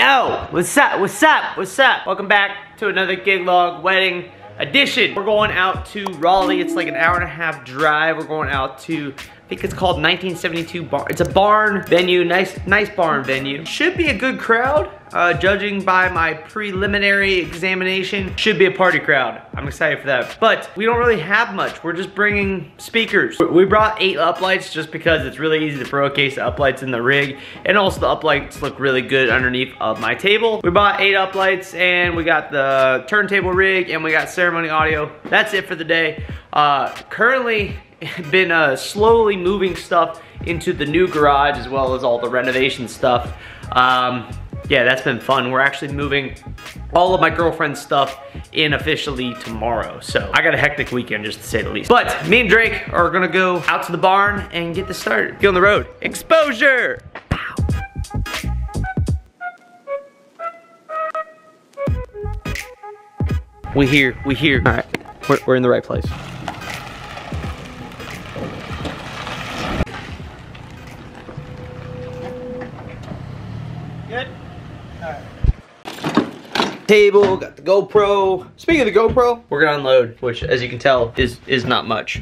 Yo, what's up, what's up, what's up? Welcome back to another Gig Log Wedding Edition. We're going out to Raleigh. It's like an hour and a half drive. We're going out to, think it's called 1972 Barn. It's a barn venue, nice, nice barn venue. Should be a good crowd. Uh, judging by my preliminary examination, should be a party crowd. I'm excited for that. But we don't really have much. We're just bringing speakers. We brought eight uplights just because it's really easy to throw a case of uplights in the rig. And also the uplights look really good underneath of my table. We bought eight uplights and we got the turntable rig and we got ceremony audio. That's it for the day. Uh, currently, been uh, slowly moving stuff into the new garage as well as all the renovation stuff. Um, yeah, that's been fun. We're actually moving all of my girlfriend's stuff in officially tomorrow. So I got a hectic weekend just to say the least. But me and Drake are gonna go out to the barn and get this started. Get on the road. Exposure! We here, we here. All right, we're, we're in the right place. Table, got the GoPro. Speaking of the GoPro, we're gonna unload, which as you can tell is is not much.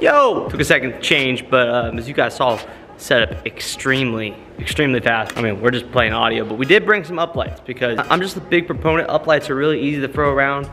Yo! Took a second to change, but um, as you guys saw, set up extremely, extremely fast. I mean, we're just playing audio, but we did bring some uplights because I'm just a big proponent. Uplights are really easy to throw around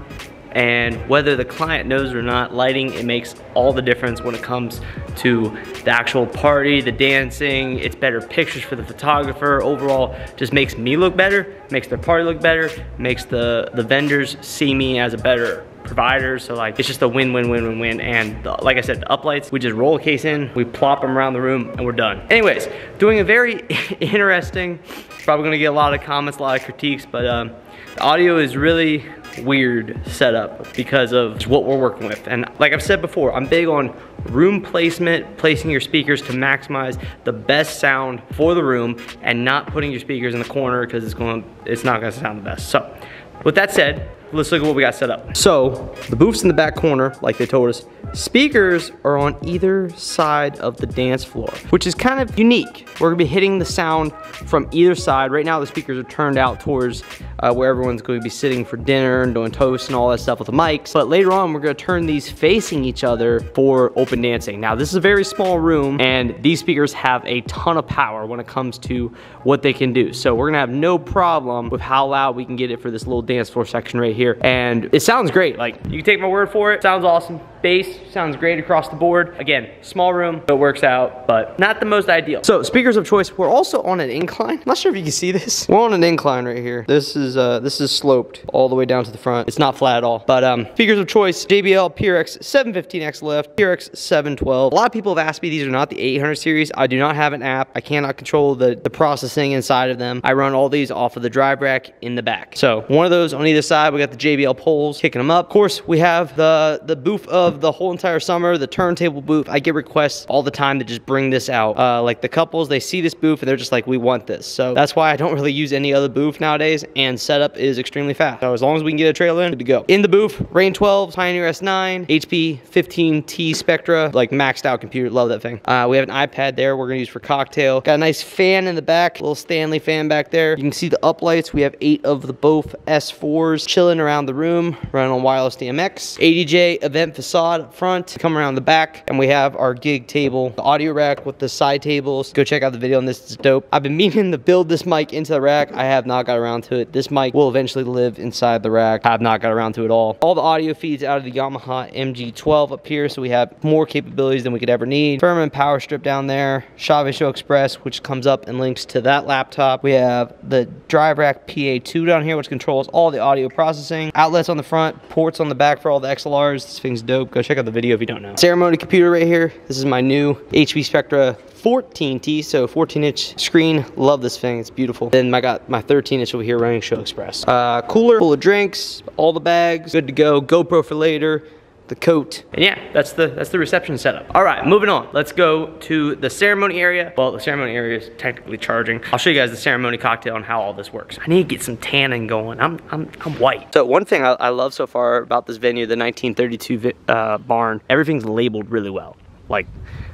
and whether the client knows or not, lighting, it makes all the difference when it comes to the actual party, the dancing, it's better pictures for the photographer, overall just makes me look better, makes their party look better, makes the, the vendors see me as a better provider. So like, it's just a win, win, win, win, win. And the, like I said, the uplights, we just roll a case in, we plop them around the room and we're done. Anyways, doing a very interesting, probably gonna get a lot of comments, a lot of critiques, but um, the audio is really weird setup because of what we're working with. And like I've said before, I'm big on room placement, placing your speakers to maximize the best sound for the room and not putting your speakers in the corner because it's going it's not gonna sound the best. So with that said, let's look at what we got set up. So the booth's in the back corner, like they told us. Speakers are on either side of the dance floor, which is kind of unique. We're gonna be hitting the sound from either side. Right now the speakers are turned out towards uh, where everyone's to be sitting for dinner and doing toast and all that stuff with the mics. But later on, we're gonna turn these facing each other for open dancing. Now this is a very small room and these speakers have a ton of power when it comes to what they can do. So we're gonna have no problem with how loud we can get it for this little dance floor section right here. And it sounds great. Like you can take my word for it. Sounds awesome. Bass sounds great across the board. Again, small room, it works out, but not the most ideal. So speakers of choice, we're also on an incline. I'm not sure if you can see this. We're on an incline right here. This is uh, this is sloped all the way down to the front. It's not flat at all. But um, speakers of choice, JBL PRX 715X left, PRX 712. A lot of people have asked me these are not the 800 series. I do not have an app. I cannot control the, the processing inside of them. I run all these off of the drive rack in the back. So one of those on either side. We got the JBL poles kicking them up. Of course, we have the, the booth of of the whole entire summer, the turntable booth, I get requests all the time to just bring this out. Uh, like the couples, they see this booth and they're just like, we want this. So that's why I don't really use any other booth nowadays and setup is extremely fast. So as long as we can get a trailer in, good to go. In the booth, Rane 12, Pioneer S9, HP 15T Spectra, like maxed out computer, love that thing. Uh, we have an iPad there we're gonna use for cocktail. Got a nice fan in the back, little Stanley fan back there. You can see the uplights. We have eight of the both S4s chilling around the room, running on wireless DMX. ADJ event facade up front, come around the back, and we have our gig table, the audio rack with the side tables. Go check out the video on this, it's dope. I've been meaning to build this mic into the rack. I have not got around to it. This mic will eventually live inside the rack. I have not got around to it all. All the audio feeds out of the Yamaha MG12 up here, so we have more capabilities than we could ever need. Furman power strip down there, Chauvet Show Express, which comes up and links to that laptop. We have the drive rack PA2 down here, which controls all the audio processing. Outlets on the front, ports on the back for all the XLRs. This thing's dope. Go check out the video if you don't know. Ceremony computer right here. This is my new HP Spectra 14T, so 14 inch screen. Love this thing, it's beautiful. Then I got my 13 inch over here running Show Express. Uh, cooler full of drinks, all the bags, good to go. GoPro for later the coat. And yeah, that's the that's the reception setup. All right, moving on. Let's go to the ceremony area. Well, the ceremony area is technically charging. I'll show you guys the ceremony cocktail and how all this works. I need to get some tanning going. I'm I'm I'm white. So one thing I, I love so far about this venue, the 1932 uh, barn, everything's labeled really well. Like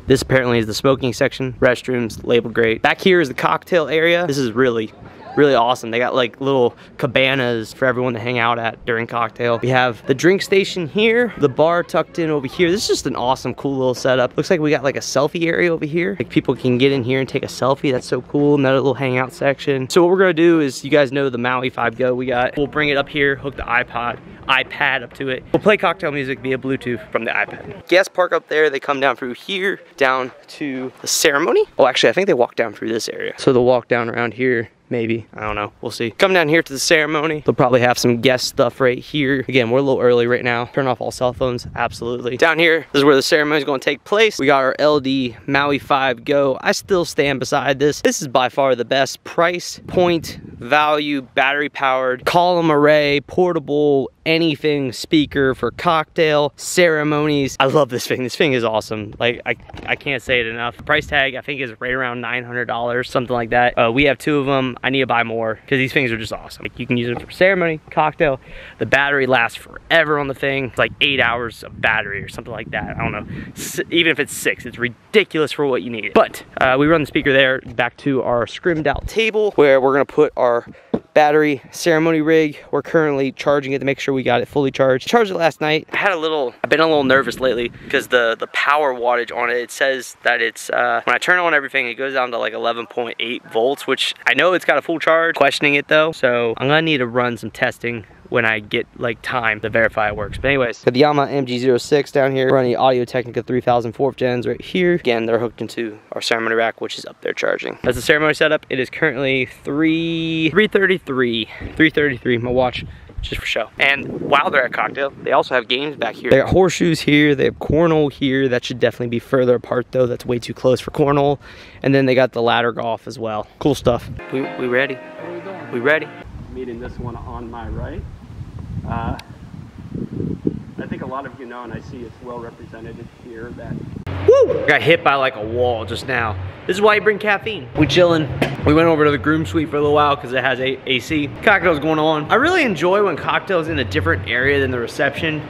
this apparently is the smoking section, restrooms labeled great. Back here is the cocktail area. This is really really awesome. They got like little cabanas for everyone to hang out at during cocktail. We have the drink station here, the bar tucked in over here. This is just an awesome, cool little setup. Looks like we got like a selfie area over here. Like people can get in here and take a selfie. That's so cool. Another little hangout section. So what we're gonna do is, you guys know the Maui 5 Go we got. We'll bring it up here, hook the iPod, iPad up to it. We'll play cocktail music via Bluetooth from the iPad. Guests park up there. They come down through here, down to the ceremony. Oh, actually, I think they walk down through this area. So they'll walk down around here maybe. I don't know. We'll see. Come down here to the ceremony. They'll probably have some guest stuff right here. Again, we're a little early right now. Turn off all cell phones. Absolutely. Down here, this is where the ceremony is going to take place. We got our LD Maui 5 Go. I still stand beside this. This is by far the best price, point, value, battery powered, column array, portable, anything speaker for cocktail ceremonies. I love this thing. This thing is awesome. Like I, I can't say it enough. Price tag I think is right around $900, something like that. Uh, we have two of them. I need to buy more because these things are just awesome. Like you can use it for ceremony, cocktail. The battery lasts forever on the thing. It's like eight hours of battery or something like that. I don't know. S even if it's six, it's ridiculous for what you need. But uh, we run the speaker there back to our scrimmed out table where we're gonna put our battery ceremony rig. We're currently charging it to make sure we got it fully charged. Charged it last night. I had a little, I've been a little nervous lately because the, the power wattage on it, it says that it's, uh, when I turn on everything, it goes down to like 11.8 volts, which I know it's got a full charge, questioning it though. So I'm gonna need to run some testing when I get like time to verify it works. But anyways, got the Yamaha MG06 down here, running Audio Technica 3000 4th gens right here. Again, they're hooked into our ceremony rack, which is up there charging. That's the ceremony setup. It is currently 3, 333, 333, my watch just for show. And while they're at cocktail, they also have games back here. They got horseshoes here, they have cornhole here. That should definitely be further apart though. That's way too close for cornhole. And then they got the ladder golf as well. Cool stuff. We, we ready? Where we going? We ready? Meeting this one on my right. Uh, I think a lot of you know, and I see it's well represented here, that Woo! Got hit by like a wall just now. This is why you bring caffeine. We chilling. We went over to the groom suite for a little while because it has a AC. Cocktails going on. I really enjoy when cocktails in a different area than the reception.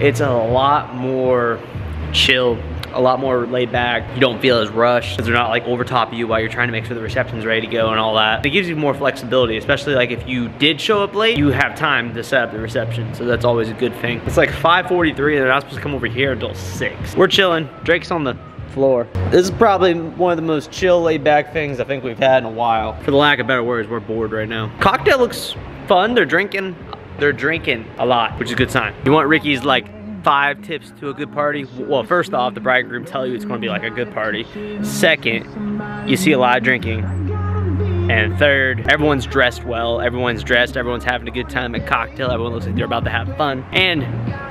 It's a lot more chill a lot more laid back. You don't feel as rushed because they're not like over top of you while you're trying to make sure the reception's ready to go and all that. It gives you more flexibility, especially like if you did show up late, you have time to set up the reception. So that's always a good thing. It's like 5.43 and they're not supposed to come over here until six. We're chilling. Drake's on the floor. This is probably one of the most chill laid back things I think we've had in a while. For the lack of better words, we're bored right now. Cocktail looks fun. They're drinking they're drinking a lot, which is a good sign. You want Ricky's like five tips to a good party? Well, first off, the bridegroom tell you it's gonna be like a good party. Second, you see a lot of drinking. And third, everyone's dressed well, everyone's dressed, everyone's having a good time at cocktail, everyone looks like they're about to have fun. And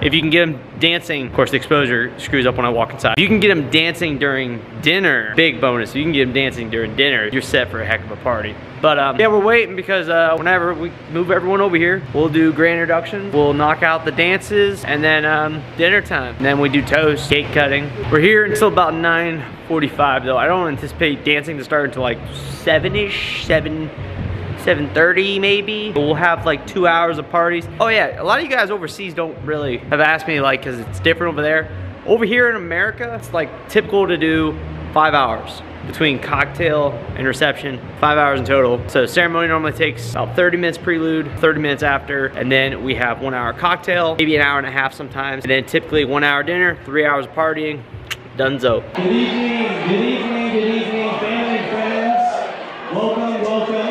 if you can get them dancing, of course the exposure screws up when I walk inside. If you can get them dancing during dinner, big bonus. If you can get them dancing during dinner, you're set for a heck of a party. But um, yeah, we're waiting because uh, whenever we move everyone over here, we'll do grand introduction, we'll knock out the dances, and then um, dinner time. And then we do toast, cake cutting. We're here until about 9.45 though. I don't anticipate dancing to start until like 7-ish, 7, 7.30 maybe. We'll have like two hours of parties. Oh yeah, a lot of you guys overseas don't really have asked me like, cause it's different over there. Over here in America, it's like typical to do five hours between cocktail and reception, five hours in total. So ceremony normally takes about 30 minutes prelude, 30 minutes after, and then we have one hour cocktail, maybe an hour and a half sometimes, and then typically one hour dinner, three hours partying, donezo. Good evening, good evening, good evening, family, friends. Welcome. Welcome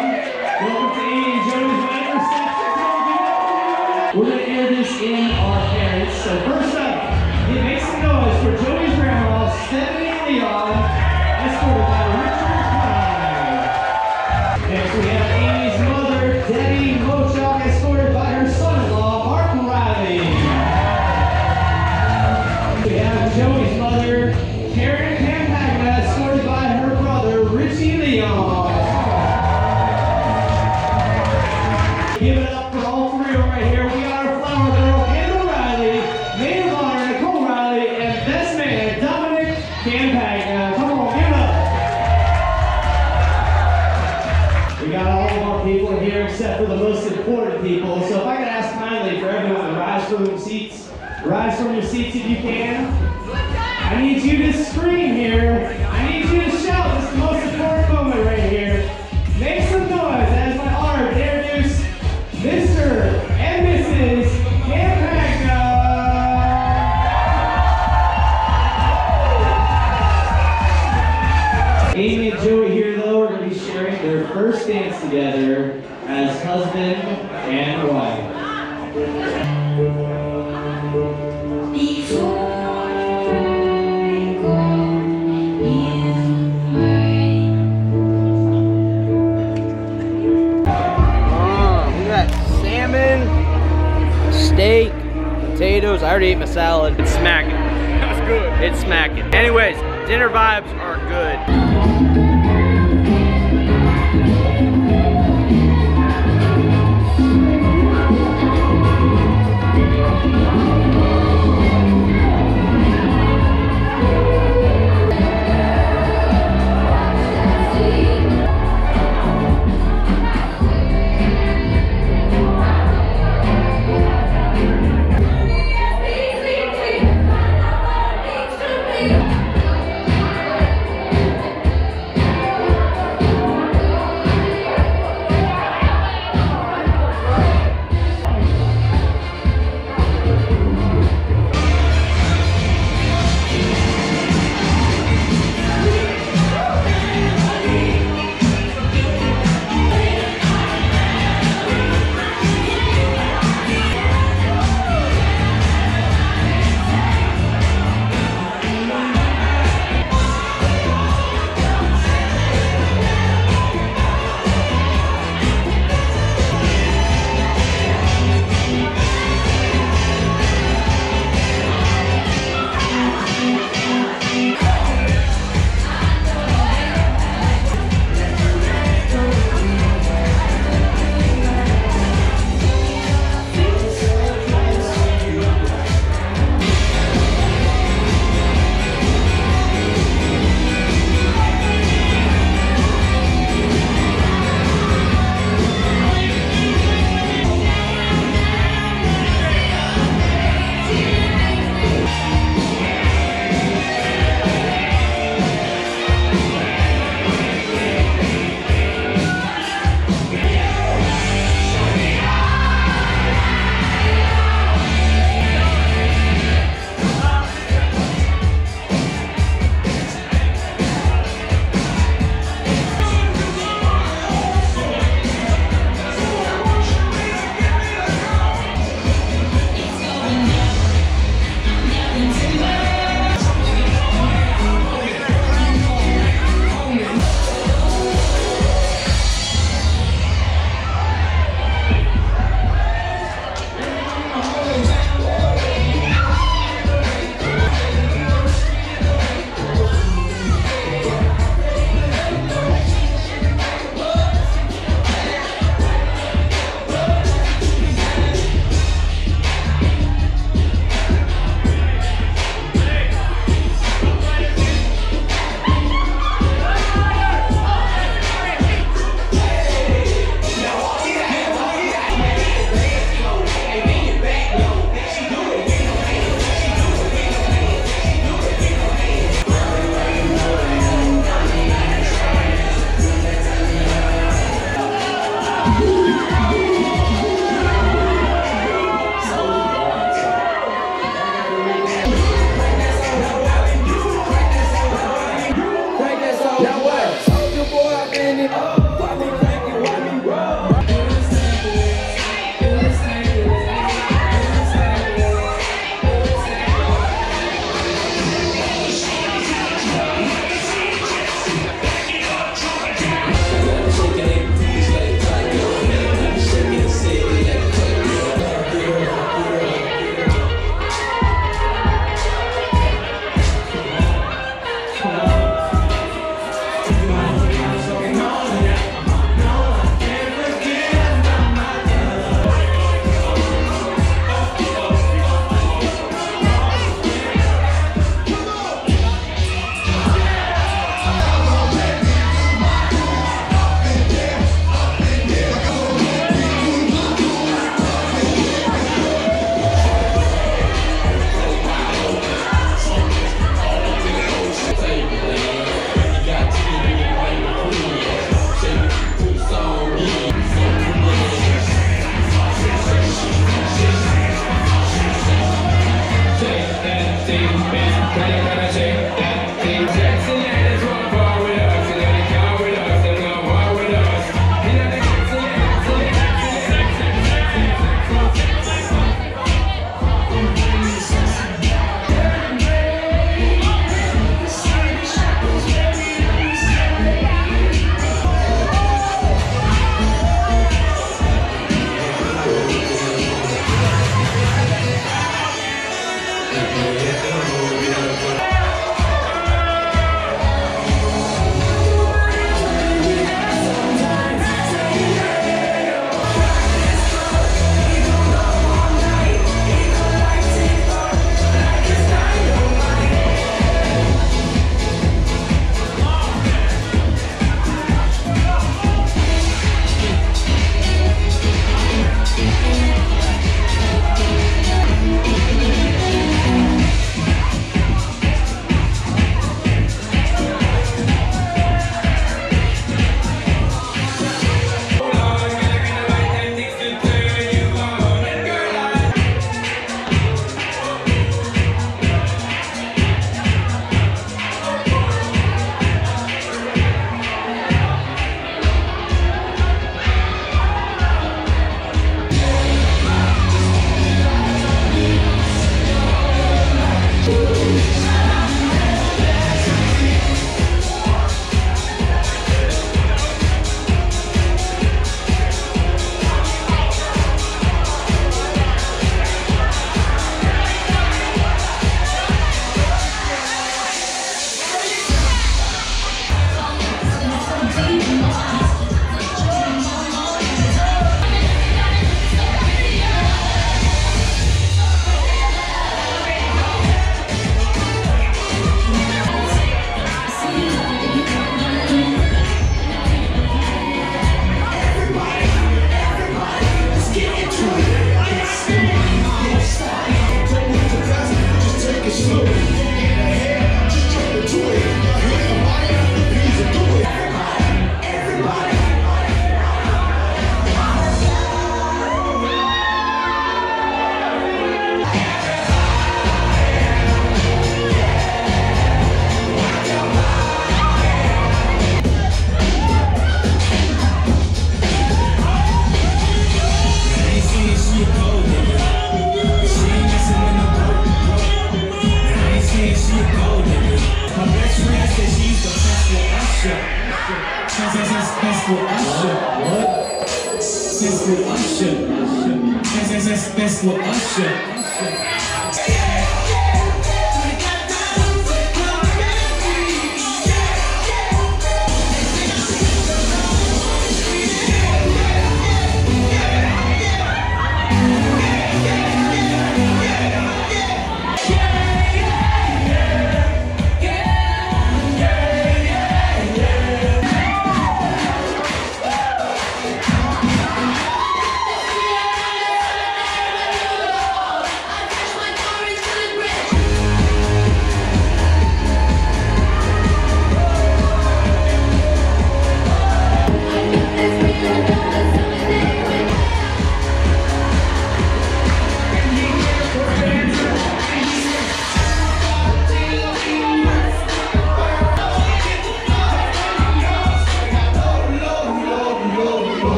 With Usher. That's, that's, that's, that's with Usher.